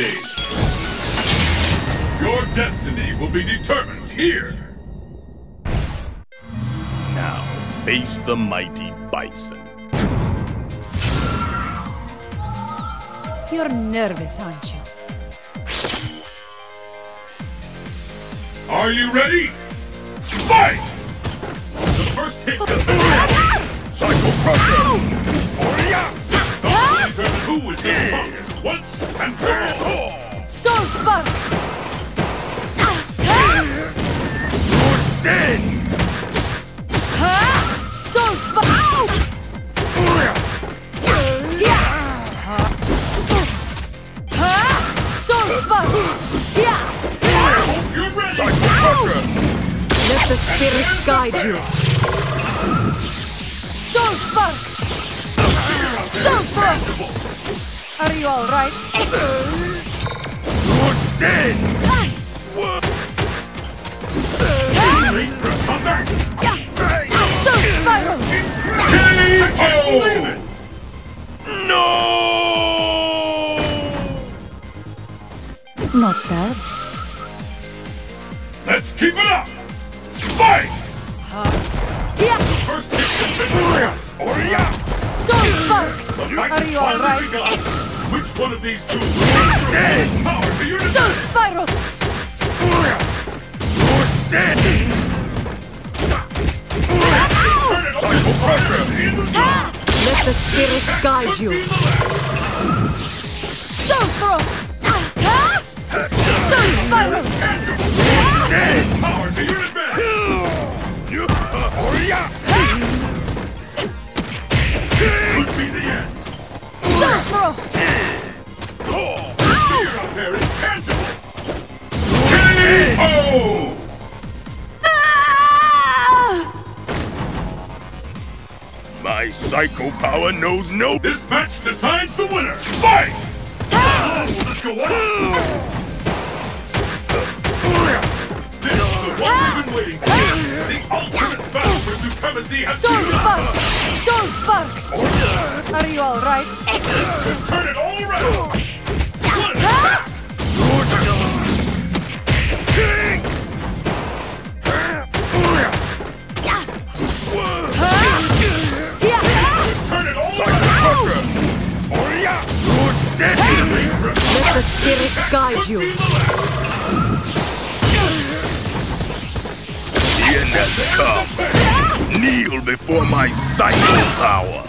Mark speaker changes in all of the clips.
Speaker 1: stage. Your destiny will be determined here.
Speaker 2: Now, face the mighty bison.
Speaker 3: You're nervous, aren't you?
Speaker 1: Are you ready? Fight! The first hit has been made.
Speaker 2: Psycho Crusher!
Speaker 1: Thus determine who is the strongest once and for
Speaker 3: spirits guide you. Soul Spark! Soul Spark! Are you alright?
Speaker 2: Stand!
Speaker 1: Ready for a comeback?
Speaker 3: Soul Spiral!
Speaker 1: K.O.
Speaker 2: No!
Speaker 3: Not bad.
Speaker 1: Let's keep it up. Fight!
Speaker 3: Yeah!
Speaker 1: First hit has been made.
Speaker 3: Soul Spark!
Speaker 1: The fight
Speaker 3: Are you alright?
Speaker 1: Eh. Which one of these two will bring power to your
Speaker 3: Soul? Spiral!
Speaker 2: Standing!
Speaker 1: Turn it over.
Speaker 2: Psycho
Speaker 1: In the. Ah!
Speaker 3: Let the spirits guide you.
Speaker 1: be.
Speaker 3: Soul Throw!
Speaker 2: My psycho power knows no...
Speaker 1: This match decides the winner. Fight! Let's go on. This is the one we've been waiting for.
Speaker 3: Soul. Spark! Soul Spark! Are you alright?
Speaker 1: Turn it all around. Split it. Turn it all around.
Speaker 3: Let the spirits guide you.
Speaker 1: be the last.
Speaker 2: The end has come. Kneel before my psycho power.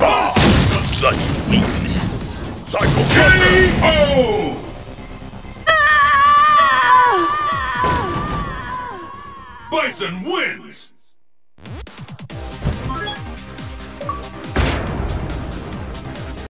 Speaker 2: Ah, such weakness. Psycho
Speaker 1: K.O. Bison wins.